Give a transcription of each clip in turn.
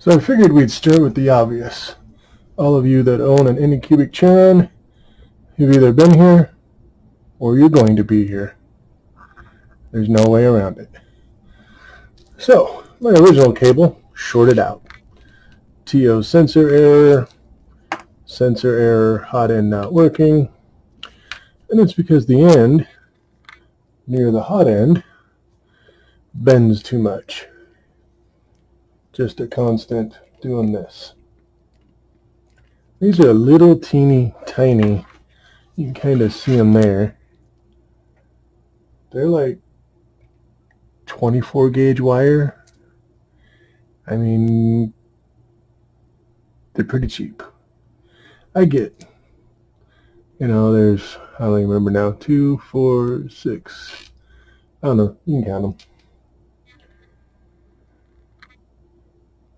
So I figured we'd start with the obvious. All of you that own an Anycubic Chiron, you've either been here or you're going to be here. There's no way around it. So, my original cable, shorted out. TO sensor error, sensor error, hot end not working. And it's because the end, near the hot end, bends too much just a constant doing this. These are a little teeny tiny. You can kind of see them there. They're like 24 gauge wire. I mean, they're pretty cheap. I get, you know, there's, I don't even remember now, two, four, six, I don't know, you can count them.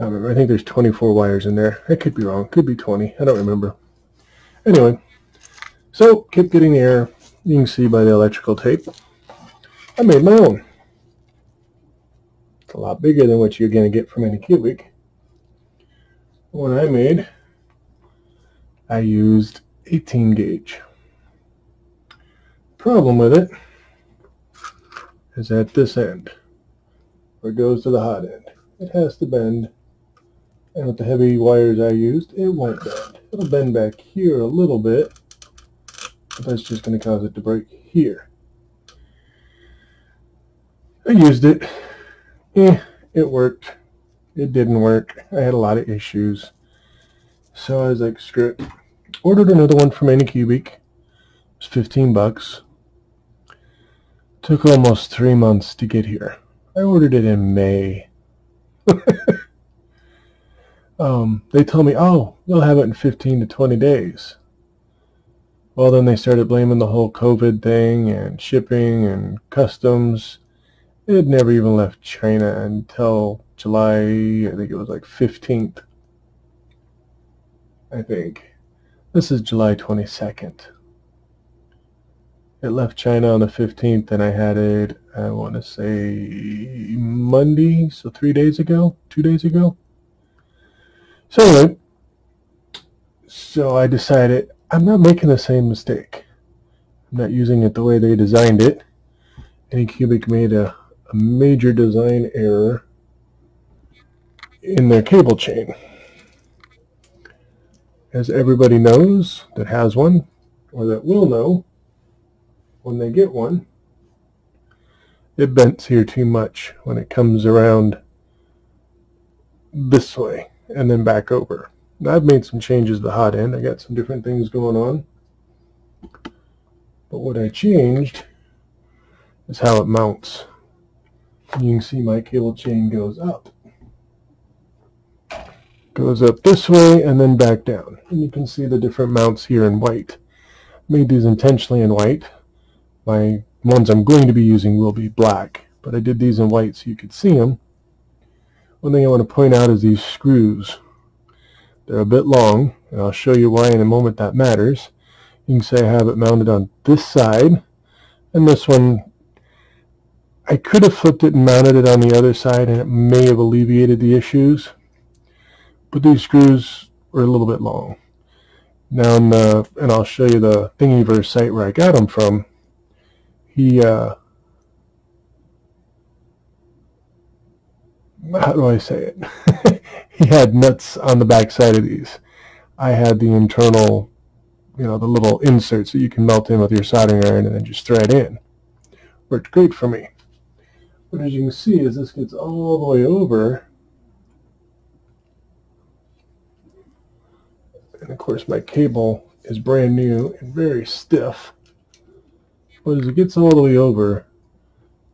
I remember. I think there's 24 wires in there. I could be wrong. Could be 20. I don't remember. Anyway, so kept getting the error. You can see by the electrical tape. I made my own. It's a lot bigger than what you're going to get from Anycubic. One I made, I used 18 gauge. Problem with it is at this end, where it goes to the hot end. It has to bend and with the heavy wires I used, it won't bend. It'll bend back here a little bit, but that's just going to cause it to break here. I used it. Eh, it worked. It didn't work. I had a lot of issues. So I was like, screw it. Ordered another one from Anycubic. It was 15 bucks. Took almost three months to get here. I ordered it in May. um, they told me, oh, you'll have it in 15 to 20 days. Well, then they started blaming the whole COVID thing and shipping and customs. It had never even left China until July, I think it was like 15th. I think. This is July 22nd. It left China on the 15th and I had it, I want to say Monday, so three days ago, two days ago. So so I decided I'm not making the same mistake. I'm not using it the way they designed it. Anycubic made a, a major design error in their cable chain. As everybody knows that has one, or that will know when they get one, it bends here too much when it comes around this way and then back over. Now, I've made some changes to the hot end. I got some different things going on. But what I changed is how it mounts. You can see my cable chain goes up. Goes up this way and then back down. And you can see the different mounts here in white. Made these intentionally in white. My ones I'm going to be using will be black. But I did these in white so you could see them. One thing I want to point out is these screws. They're a bit long, and I'll show you why in a moment that matters. You can say I have it mounted on this side, and this one, I could have flipped it and mounted it on the other side, and it may have alleviated the issues. But these screws were a little bit long. Now, the, and I'll show you the Thingiverse site where I got them from. He uh, how do I say it? he had nuts on the back side of these. I had the internal, you know, the little inserts that you can melt in with your soldering iron and then just thread in. Worked great for me. But as you can see, as this gets all the way over, and of course my cable is brand new and very stiff, but as it gets all the way over,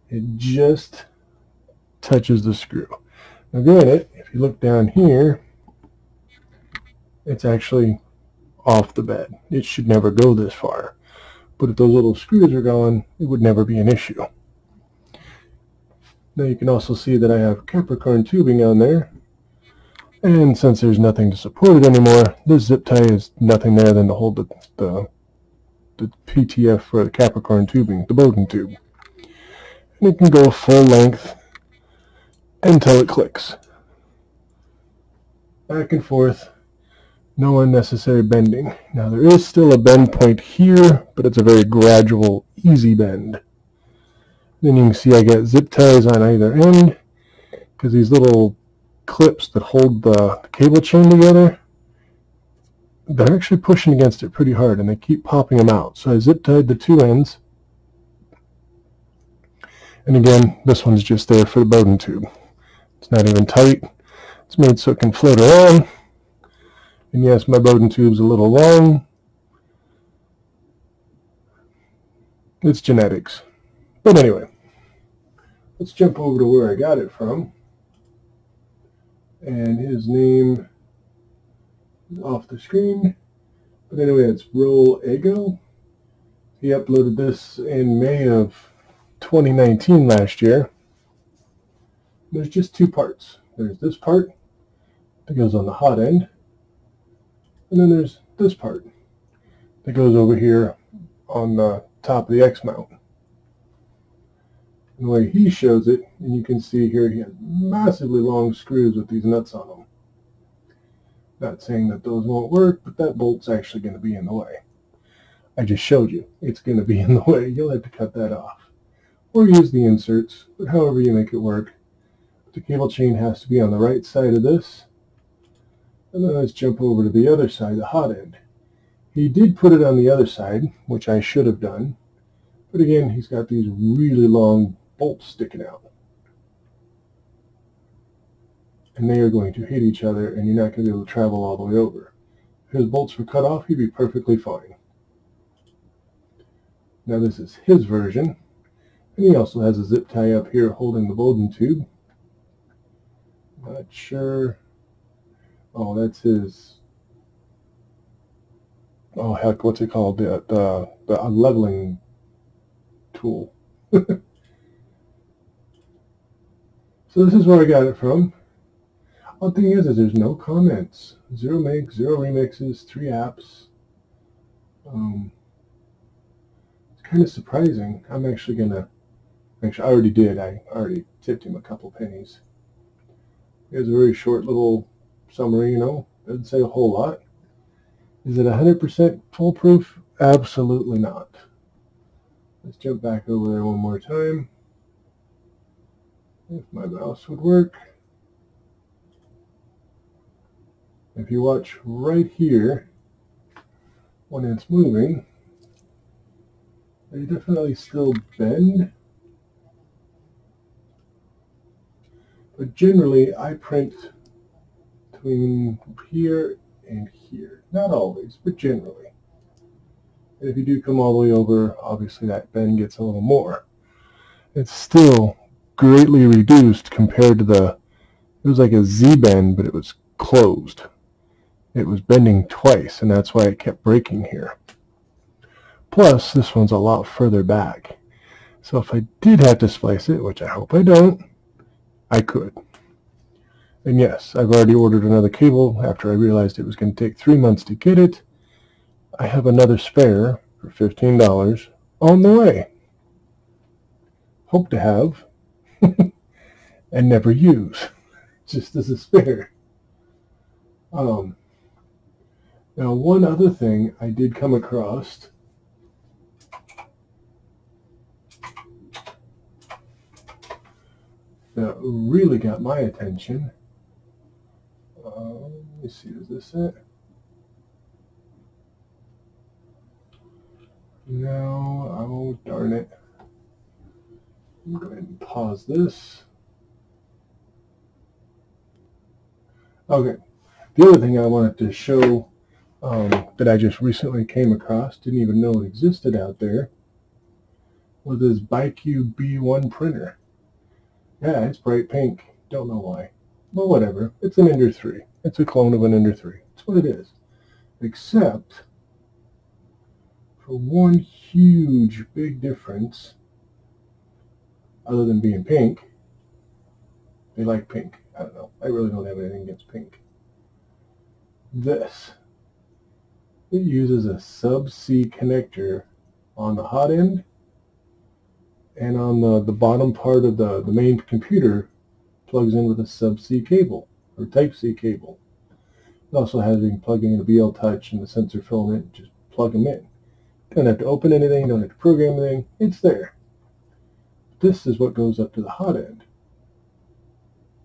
it just touches the screw. Now granted, if you look down here, it's actually off the bed. It should never go this far. But if those little screws are gone, it would never be an issue. Now you can also see that I have Capricorn tubing on there. And since there's nothing to support it anymore, this zip tie is nothing there than to hold the, the, the PTF for the Capricorn tubing, the Bowden tube. And it can go full length until it clicks. back and forth, no unnecessary bending. Now there is still a bend point here, but it's a very gradual, easy bend. Then you can see I get zip ties on either end because these little clips that hold the cable chain together, they're actually pushing against it pretty hard and they keep popping them out. So I zip tied the two ends. And again, this one's just there for the Bowden tube. It's not even tight. It's made so it can float around. And yes, my Bowden tube's a little long. It's genetics. But anyway, let's jump over to where I got it from. And his name is off the screen. But anyway, it's Roll Ego. He uploaded this in May of 2019 last year. There's just two parts. There's this part that goes on the hot end. And then there's this part that goes over here on the top of the X mount And the way he shows it, and you can see here he has massively long screws with these nuts on them. Not saying that those won't work, but that bolt's actually going to be in the way. I just showed you. It's going to be in the way. You'll have to cut that off. Or use the inserts, but however you make it work. The cable chain has to be on the right side of this. And then let's jump over to the other side, the hot end. He did put it on the other side, which I should have done. But again, he's got these really long bolts sticking out. And they are going to hit each other and you're not going to be able to travel all the way over. If his bolts were cut off, he'd be perfectly fine. Now this is his version. And he also has a zip tie up here holding the Bowden tube. Not sure. Oh, that's his. Oh heck, what's it called? The the, the leveling tool. So this is where I got it from. One thing is, is there's no comments. Zero makes, zero remixes, three apps. Um, it's kind of surprising. I'm actually to, actually I already did. I already tipped him a couple pennies. Here's a very short little summary, you know. Doesn't say a whole lot. Is it 100% foolproof? Absolutely not. Let's jump back over there one more time if my mouse would work. If you watch right here, when it's moving, they definitely still bend. But generally, I print between here and here. Not always, but generally. And if you do come all the way over, obviously that bend gets a little more. It's still greatly reduced compared to the, it was like a Z-bend, but it was closed. It was bending twice, and that's why it kept breaking here. Plus, this one's a lot further back. So if I did have to splice it, which I hope I don't, I could. And yes, I've already ordered another cable after I realized it was going to take three months to get it. I have another spare for $15 on the way. Hope to have and never use, just as a spare. Um, now, one other thing I did come across that really got my attention. Uh, let me see, is this it? No, oh darn it. I'm gonna go ahead and pause this. Okay. The other thing I wanted to show um, that I just recently came across, didn't even know existed out there, was this BIQU B1 printer. Yeah, it's bright pink. Don't know why. Well, whatever. It's an Ender 3. It's a clone of an Ender 3. That's what it is. Except for one huge big difference other than being pink. They like pink. I don't know. I really don't have anything against pink. This. It uses a sub-C connector on the hot end and on the, the bottom part of the, the main computer plugs in with a sub-C cable or Type-C cable. It also has you can plug in a BL Touch and the sensor filament, just plug them in. Don't have to open anything, don't have to program anything, it's there. This is what goes up to the hot end,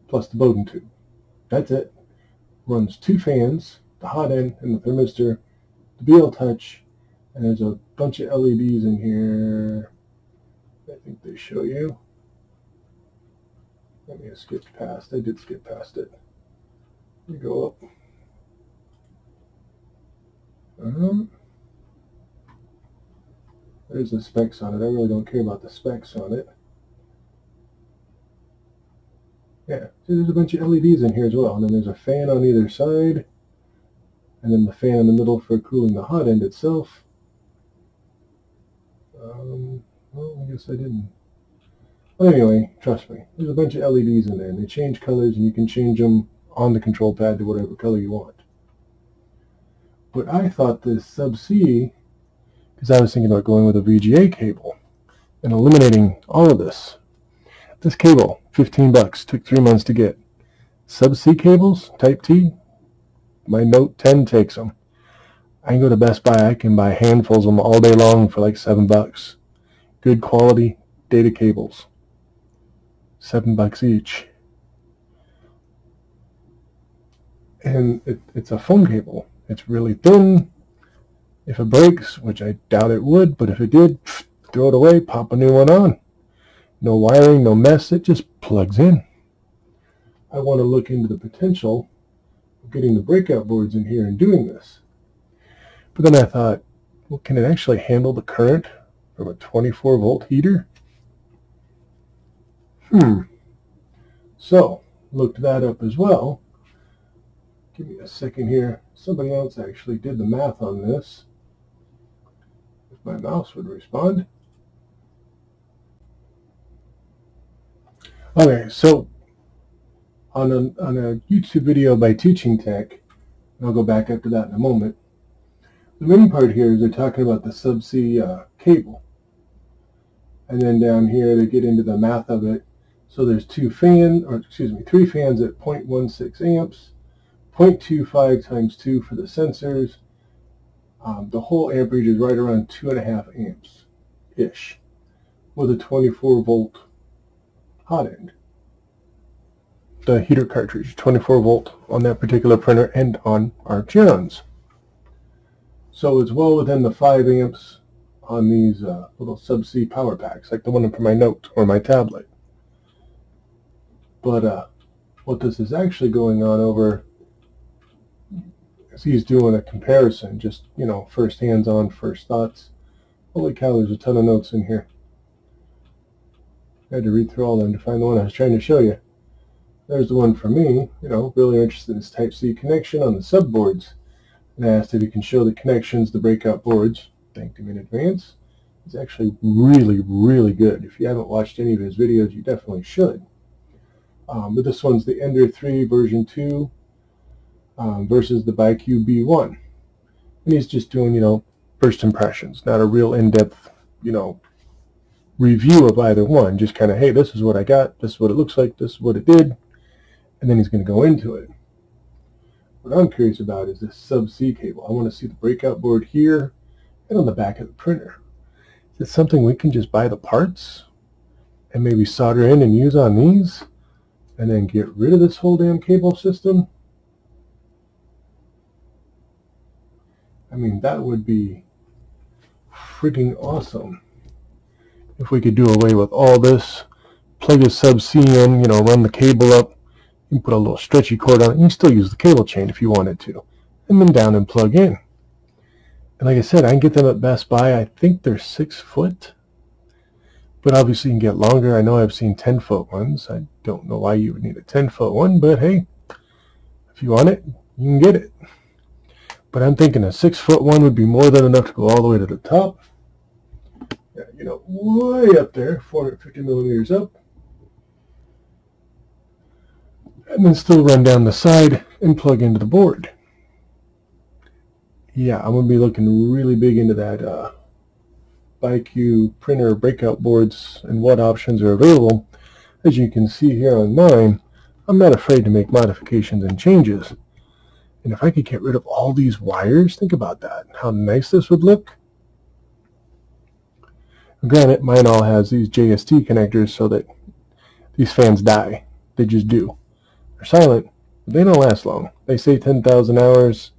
plus the Bowden tube. That's it. Runs two fans, the hot end and the thermistor, the BL Touch, and there's a bunch of LEDs in here. They show you. Let me skip past. I did skip past it. Me go up. Um, there's the specs on it. I really don't care about the specs on it. Yeah, there's a bunch of LEDs in here as well. And then there's a fan on either side. And then the fan in the middle for cooling the hot end itself. Um, well, I guess I didn't. Well, anyway, trust me. There's a bunch of LEDs in there. And they change colors and you can change them on the control pad to whatever color you want. But I thought this sub-C, because I was thinking about going with a VGA cable and eliminating all of this. This cable, 15 bucks, took three months to get. Sub-C cables, Type T, my Note 10 takes them. I can go to Best Buy, I can buy handfuls of them all day long for like seven bucks. Good quality data cables. Seven bucks each. And it, it's a phone cable. It's really thin. If it breaks, which I doubt it would, but if it did, throw it away, pop a new one on. No wiring, no mess, it just plugs in. I want to look into the potential of getting the breakout boards in here and doing this. But then I thought, well, can it actually handle the current from a 24 volt heater? Hmm. So, looked that up as well. Give me a second here. Somebody else actually did the math on this. If my mouse would respond. Okay, so on a, on a YouTube video by Teaching Tech, and I'll go back after that in a moment, the main part here is they're talking about the sub-C uh, cable. And then down here they get into the math of it. So there's two fans, or excuse me, three fans at 0.16 amps, 0.25 times 2 for the sensors. Um, the whole amperage is right around 2.5 amps-ish with a 24 volt hot end. The heater cartridge, 24 volt on that particular printer and on our Chirons. So it's well within the 5 amps on these uh, little sub-C power packs, like the one for my note or my tablet. But uh, what this is actually going on over is he's doing a comparison, just, you know, first hands-on, first thoughts. Holy cow, there's a ton of notes in here. I had to read through all of them to find the one I was trying to show you. There's the one for me, you know, really interested in this Type-C connection on the subboards. And I asked if he can show the connections, the breakout boards. Thanked him in advance. He's actually really, really good. If you haven't watched any of his videos, you definitely should. Um, but this one's the Ender 3 version 2 um, versus the BIQU B1. And he's just doing, you know, first impressions, not a real in-depth, you know, review of either one. Just kind of, hey, this is what I got, this is what it looks like, this is what it did, and then he's going to go into it. What I'm curious about is this sub-C cable. I want to see the breakout board here and on the back of the printer. Is it something we can just buy the parts and maybe solder in and use on these and then get rid of this whole damn cable system? I mean, that would be freaking awesome if we could do away with all this, plug a sub-C in, you know, run the cable up, and put a little stretchy cord on it, You can still use the cable chain if you wanted to, and then down and plug in. And like I said, I can get them at Best Buy. I think they're six foot, but obviously you can get longer. I know I've seen 10 foot ones. I don't know why you would need a 10 foot one, but hey, if you want it, you can get it. But I'm thinking a six foot one would be more than enough to go all the way to the top. Yeah, you know, way up there, 450 millimeters up. And then still run down the side and plug into the board. Yeah, I'm going to be looking really big into that uh, BIQU printer breakout boards and what options are available. As you can see here on mine, I'm not afraid to make modifications and changes And if I could get rid of all these wires, think about that. How nice this would look. Granted, mine all has these JST connectors so that these fans die. They just do. They're silent, but they don't last long. They say 10,000 hours.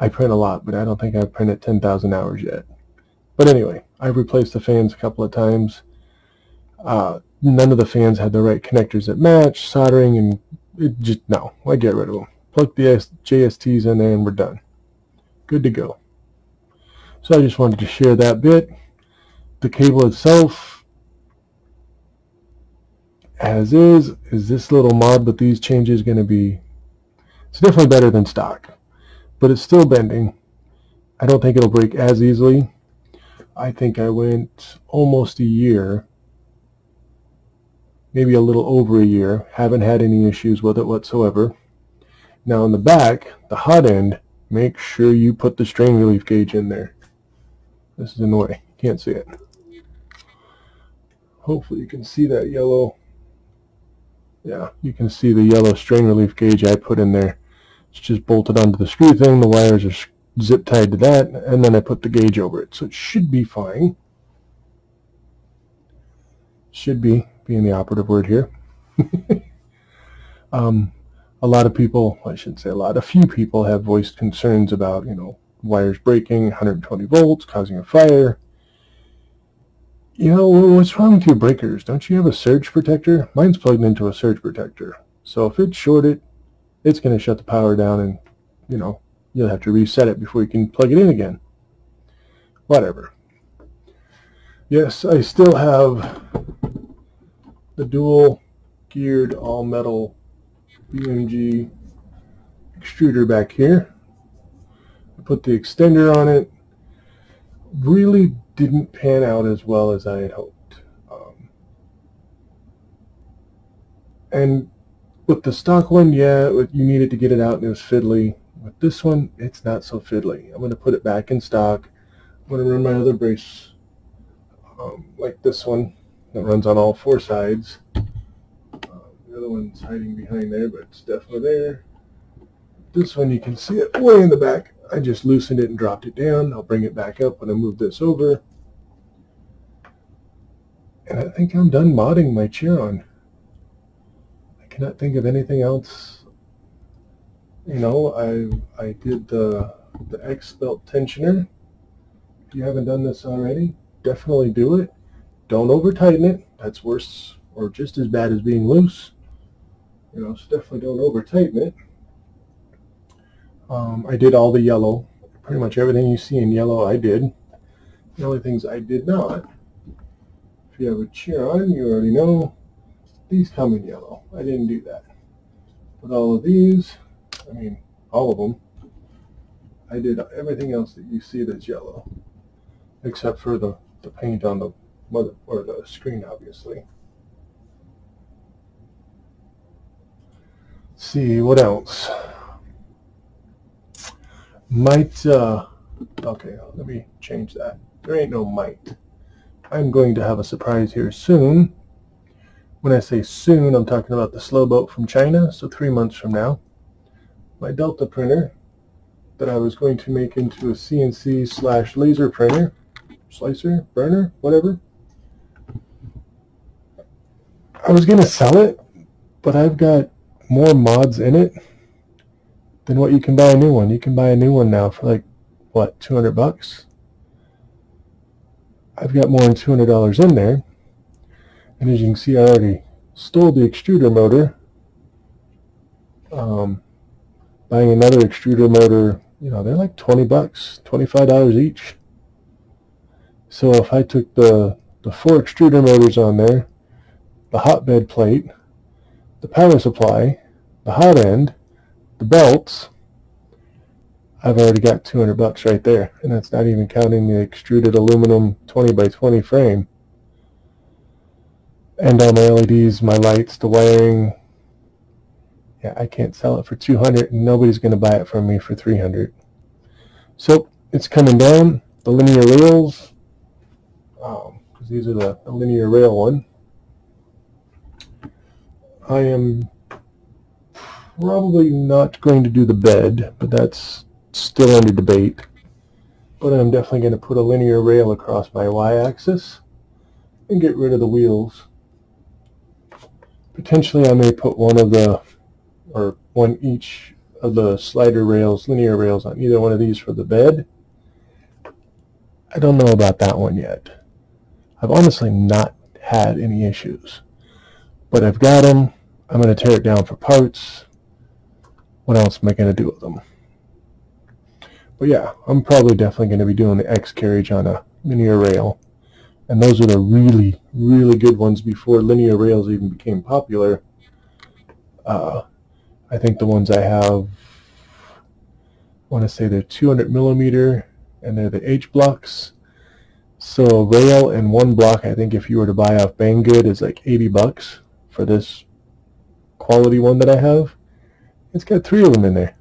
I print a lot, but I don't think I've printed 10,000 hours yet. But anyway, I've replaced the fans a couple of times. Uh, none of the fans had the right connectors that match, soldering, and it just, no, I get rid of them. Plug the JSTs in there and we're done. Good to go. So I just wanted to share that bit. The cable itself, as is, is this little mod with these changes going to be, it's definitely better than stock, but it's still bending. I don't think it'll break as easily. I think I went almost a year maybe a little over a year. Haven't had any issues with it whatsoever. Now on the back, the hot end, make sure you put the strain relief gauge in there. This is in the way. Can't see it. Hopefully you can see that yellow. Yeah, you can see the yellow strain relief gauge I put in there. It's just bolted onto the screw thing. The wires are zip tied to that, and then I put the gauge over it. So it should be fine. Should be being the operative word here. um, a lot of people, I shouldn't say a lot, a few people have voiced concerns about, you know, wires breaking, 120 volts, causing a fire. You know, what's wrong with your breakers? Don't you have a surge protector? Mine's plugged into a surge protector. So if it's shorted, it's going to shut the power down and, you know, you'll have to reset it before you can plug it in again. Whatever. Yes, I still have the dual geared all metal BMG extruder back here. I put the extender on it. Really didn't pan out as well as I had hoped. Um, and with the stock one, yeah, you needed to get it out and it was fiddly. With this one, it's not so fiddly. I'm going to put it back in stock. I'm going to run my other brace um, like this one that runs on all four sides. Uh, the other one's hiding behind there, but it's definitely there. This one you can see it way in the back. I just loosened it and dropped it down. I'll bring it back up when I move this over. And I think I'm done modding my Chiron. I cannot think of anything else. You know, I I did the the X belt tensioner. If you haven't done this already, definitely do it. Don't over tighten it. That's worse or just as bad as being loose. You know, so definitely don't over tighten it. Um, I did all the yellow. Pretty much everything you see in yellow I did. The only things I did not, if you have a Chiron, you already know, these come in yellow. I didn't do that. But all of these, I mean, all of them, I did everything else that you see that's yellow, except for the, the paint on the mother or the screen obviously. Let's see what else. Might uh, okay, let me change that. There ain't no might. I'm going to have a surprise here soon. When I say soon, I'm talking about the slow boat from China, so three months from now. My Delta printer that I was going to make into a CNC slash laser printer, slicer, burner, whatever. I was going to sell it, but I've got more mods in it than what you can buy a new one. You can buy a new one now for like, what, 200 bucks? I've got more than $200 in there. And as you can see, I already stole the extruder motor. Um, buying another extruder motor, you know, they're like 20 bucks, $25 each. So if I took the, the four extruder motors on there, the hotbed plate, the power supply, the hot end, the belts, I've already got 200 bucks right there. And that's not even counting the extruded aluminum 20 by 20 frame. And all my LEDs, my lights, the wiring. Yeah, I can't sell it for 200 and nobody's going to buy it from me for 300. So it's coming down. The linear rails, because um, these are the, the linear rail one. I am probably not going to do the bed, but that's still under debate. But I'm definitely going to put a linear rail across my y-axis and get rid of the wheels. Potentially I may put one of the, or one each of the slider rails, linear rails on either one of these for the bed. I don't know about that one yet. I've honestly not had any issues. But I've got them. I'm going to tear it down for parts. What else am I going to do with them? But yeah, I'm probably definitely going to be doing the X carriage on a linear rail. And those are the really, really good ones before linear rails even became popular. Uh, I think the ones I have, I want to say they're 200 millimeter and they're the H blocks. So rail and one block, I think if you were to buy off Banggood is like 80 bucks for this quality one that I have. It's got three of them in there.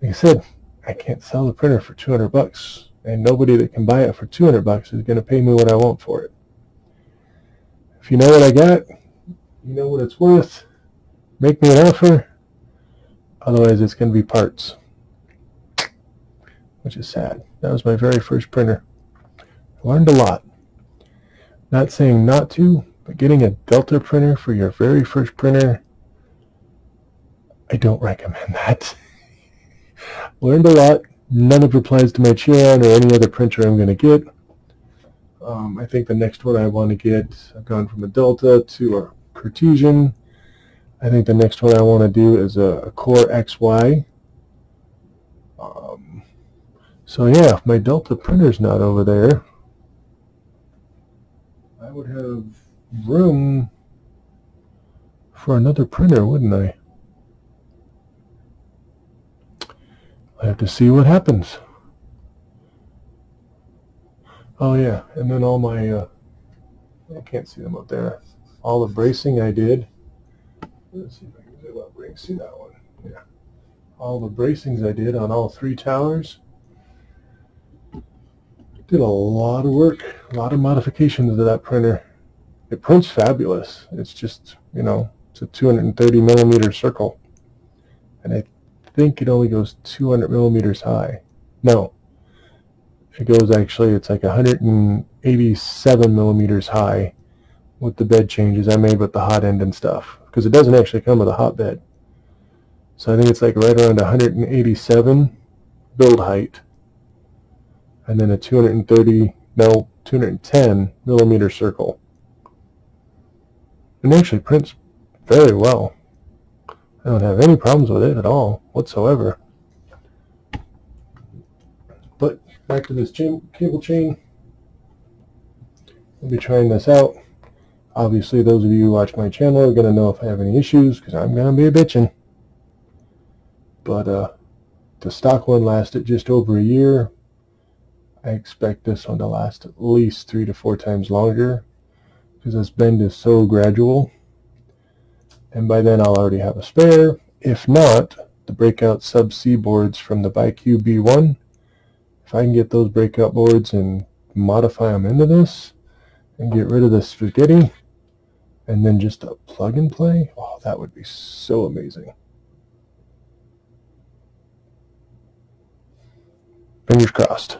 Like I said, I can't sell the printer for 200 bucks and nobody that can buy it for 200 bucks is going to pay me what I want for it. If you know what I got, you know what it's worth, make me an offer. Otherwise, it's going to be parts, which is sad. That was my very first printer. I learned a lot. Not saying not to, but getting a Delta printer for your very first printer, I don't recommend that. learned a lot. None of it applies to my Chiron or any other printer I'm going to get. Um, I think the next one I want to get, I've gone from a Delta to a Cartesian. I think the next one I want to do is a, a Core XY. Um, so yeah, if my Delta printer's not over there, I would have room for another printer, wouldn't I? I have to see what happens. Oh yeah, and then all my, uh, I can't see them up there. All the bracing I did. Let's see if I can zoom up and see that one. Yeah. All the bracings I did on all three towers. Did a lot of work, a lot of modifications to that printer. It prints fabulous. It's just, you know, it's a 230 millimeter circle. And I think it only goes 200 millimeters high. No, it goes actually, it's like 187 millimeters high with the bed changes I made with the hot end and stuff. Because it doesn't actually come with a hotbed. So I think it's like right around 187 build height. And then a 230, no, 210 millimeter circle. It actually prints very well. I don't have any problems with it at all whatsoever. But back to this cable chain. I'll be trying this out. Obviously, those of you who watch my channel are going to know if I have any issues because I'm going to be a bitching. But uh, the stock one lasted just over a year. I expect this one to last at least three to four times longer because this bend is so gradual and by then I'll already have a spare. If not, the breakout sub-C boards from the BIQU B1, if I can get those breakout boards and modify them into this and get rid of the spaghetti and then just a plug and play, oh, that would be so amazing. Fingers crossed.